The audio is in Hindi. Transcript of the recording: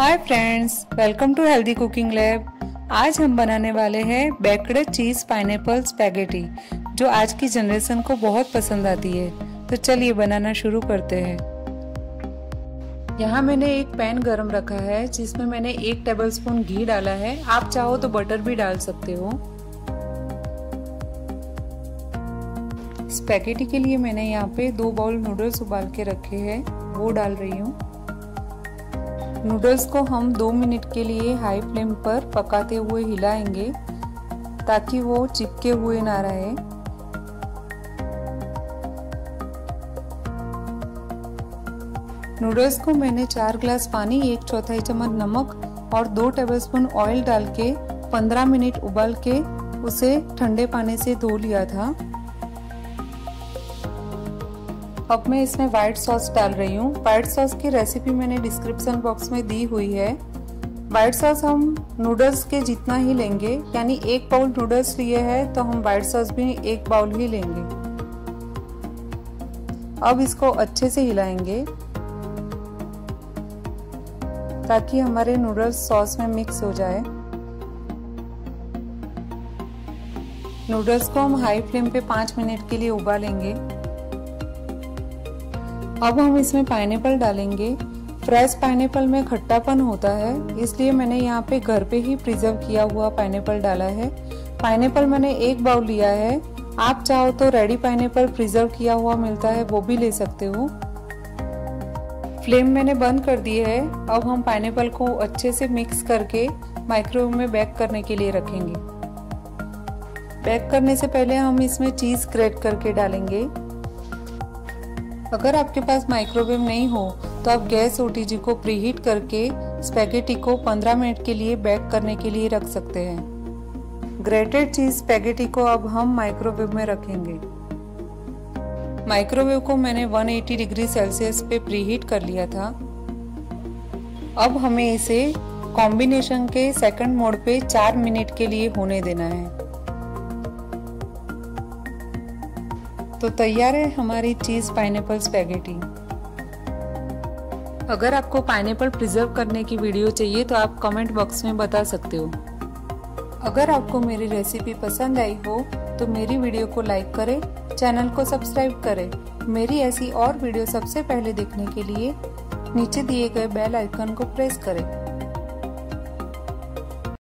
Hi friends welcome to healthy cooking lab आज हम बनाने वाले हैं बेकड चीज़ पाइनएप्पल स्पैगेटी जो आज की जनरेशन को बहुत पसंद आती है। तो चलिए बनाना शुरू करते हैं। यहाँ मैंने एक पैन गरम रखा है, जिसमें मैंने एक टेबलस्पून घी डाला है। आप चाहो तो बटर भी डाल सकते हो। स्पैगेटी के लिए मैंने यहाँ पे दो बाउल नूडल्स उबाल के रखे हैं, वो डाल रही हूँ। नूडल्स को हम दो मिनट के लिए हाई फ्लेम पर पकाते हुए हिलाएँगे, ताकि वो चिपके हुए ना रहे। नूडल्स को मैंने चार ग्लास पानी, एक चौथाई चम्मच नमक और दो टेबलस्पून ऑयल डाल के 15 मिनट उबाल के उसे ठंडे पानी से धो लिया था। अब मैं इसमें व्हाइट सॉस डाल रही हूँ। व्हाइट सॉस की रेसिपी मैंने डिस्क्रिप्शन बॉक्स में दी हुई है। व्हाइट सॉस हम नूडल्स के जितना ही लेंगे, यानी एक बाउल नूडल्स लिए हैं तो हम व्हाइट सॉस भी एक बाउल ही लेंगे। अब इसको अच्छे से हिलाएँगे, ताकि हमारे नूडल्स सॉस में मिक्स हो जाए। नूडल्स को हम हाई फ्लेम पे पाँच मिनट के लिए उबालेंगे। अब हम इसमें पाइनएप्पल डालेंगे। फ्रेश पाइनएप्पल में खट्टापन होता है, इसलिए मैंने यहाँ पे घर पे ही प्रिजर्व किया हुआ पाइनएप्पल डाला है। पाइनएप्पल मैंने एक बाउल लिया है। आप चाहो तो रेडी पाइनएप्पल प्रिजर्व किया हुआ मिलता है, वो भी ले सकते हो। फ्लेम मैंने बंद कर दी है। अब हम पाइनएप्पल को अच्छे से मिक्स करके माइक्रोवेव में बैक करने के लिए रखेंगे। बेक करने से पहले हम इसमें चीज़ ग्रेट करके डालेंगे। अगर आपके पास माइक्रोवेव नहीं हो तो आप गैस ओ को प्रीहीट करके स्पेगेटी को 15 मिनट के लिए बैक करने के लिए रख सकते हैं। ग्रेटेड चीज़ स्पेगेटी को अब हम माइक्रोवेव में रखेंगे। माइक्रोवेव को मैंने 180 डिग्री सेल्सियस पे प्रीहीट कर लिया था। अब हमें इसे कॉम्बिनेशन के सेकंड मोड पे चार मिनट के लिए होने देना है। तो तैयार है हमारी चीज़ पाइनएप्पल स्पैगेटी अगर आपको पाइनएप्पल प्रिजर्व करने की वीडियो चाहिए तो आप कमेंट बॉक्स में बता सकते हो। अगर आपको मेरी रेसिपी पसंद आई हो तो मेरी वीडियो को लाइक करें चैनल को सब्सक्राइब करें। मेरी ऐसी और वीडियो सबसे पहले देखने के लिए नीचे दिए गए बेल आइकन को प्रेस करें।